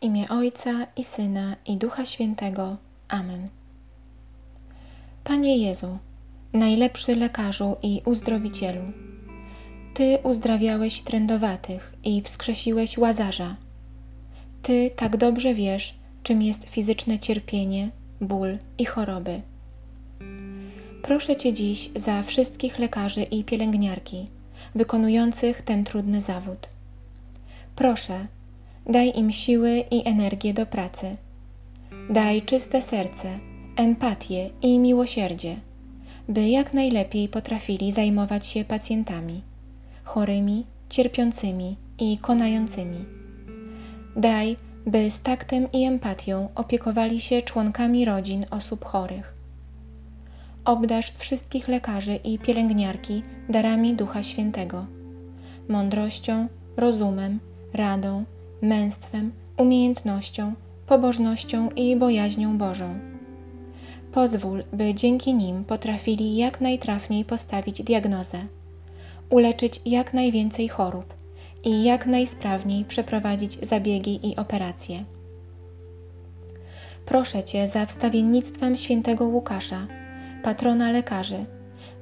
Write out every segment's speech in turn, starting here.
Imię Ojca i Syna i Ducha Świętego. Amen. Panie Jezu, najlepszy lekarzu i uzdrowicielu, Ty uzdrawiałeś trędowatych i wskrzesiłeś łazarza. Ty tak dobrze wiesz, czym jest fizyczne cierpienie, ból i choroby. Proszę Cię dziś za wszystkich lekarzy i pielęgniarki wykonujących ten trudny zawód. Proszę, daj im siły i energię do pracy. Daj czyste serce, empatię i miłosierdzie, by jak najlepiej potrafili zajmować się pacjentami, chorymi, cierpiącymi i konającymi. Daj, by z taktem i empatią opiekowali się członkami rodzin osób chorych. Obdasz wszystkich lekarzy i pielęgniarki darami Ducha Świętego, mądrością, rozumem, radą, męstwem, umiejętnością, pobożnością i bojaźnią Bożą. Pozwól, by dzięki nim potrafili jak najtrafniej postawić diagnozę, uleczyć jak najwięcej chorób i jak najsprawniej przeprowadzić zabiegi i operacje. Proszę Cię za wstawiennictwem świętego Łukasza, patrona lekarzy,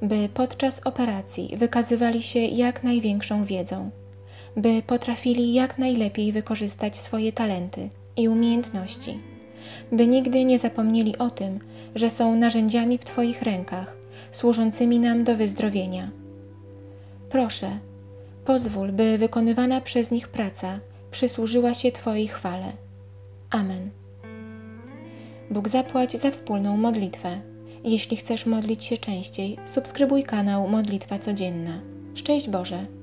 by podczas operacji wykazywali się jak największą wiedzą, by potrafili jak najlepiej wykorzystać swoje talenty i umiejętności, by nigdy nie zapomnieli o tym, że są narzędziami w Twoich rękach, służącymi nam do wyzdrowienia. Proszę, pozwól, by wykonywana przez nich praca przysłużyła się Twojej chwale. Amen. Bóg zapłać za wspólną modlitwę. Jeśli chcesz modlić się częściej, subskrybuj kanał Modlitwa Codzienna. Szczęść Boże!